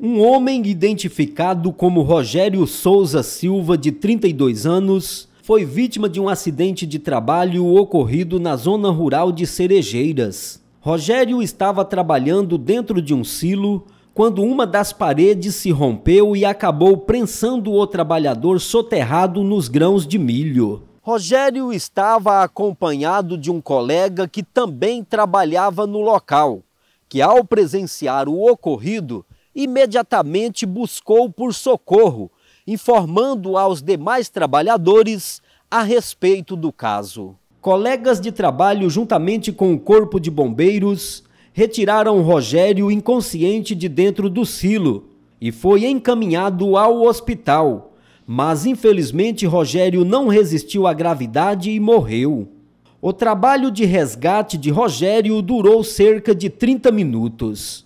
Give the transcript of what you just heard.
Um homem identificado como Rogério Souza Silva, de 32 anos, foi vítima de um acidente de trabalho ocorrido na zona rural de Cerejeiras. Rogério estava trabalhando dentro de um silo quando uma das paredes se rompeu e acabou prensando o trabalhador soterrado nos grãos de milho. Rogério estava acompanhado de um colega que também trabalhava no local, que ao presenciar o ocorrido, imediatamente buscou por socorro, informando aos demais trabalhadores a respeito do caso. Colegas de trabalho, juntamente com o Corpo de Bombeiros, retiraram Rogério inconsciente de dentro do silo e foi encaminhado ao hospital. Mas infelizmente Rogério não resistiu à gravidade e morreu. O trabalho de resgate de Rogério durou cerca de 30 minutos.